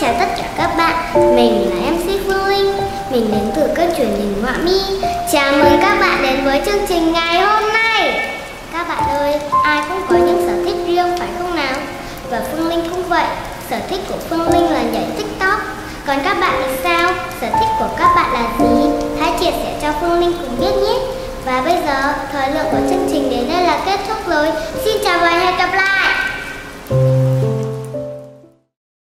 chào tất cả các bạn, mình là MC Phương Linh. Mình đến từ kênh truyền hình Họa Mi. Chào mừng các bạn đến với chương trình ngày hôm nay. Các bạn ơi, ai cũng có những sở thích riêng phải không nào? Và Phương Linh cũng vậy. Sở thích của Phương Linh là nhảy tiktok. Còn các bạn thì sao? Sở thích của các bạn là gì? Hãy chia sẻ cho Phương Linh cùng biết nhé. Và bây giờ, thời lượng của chương trình đến đây là kết thúc rồi. Xin chào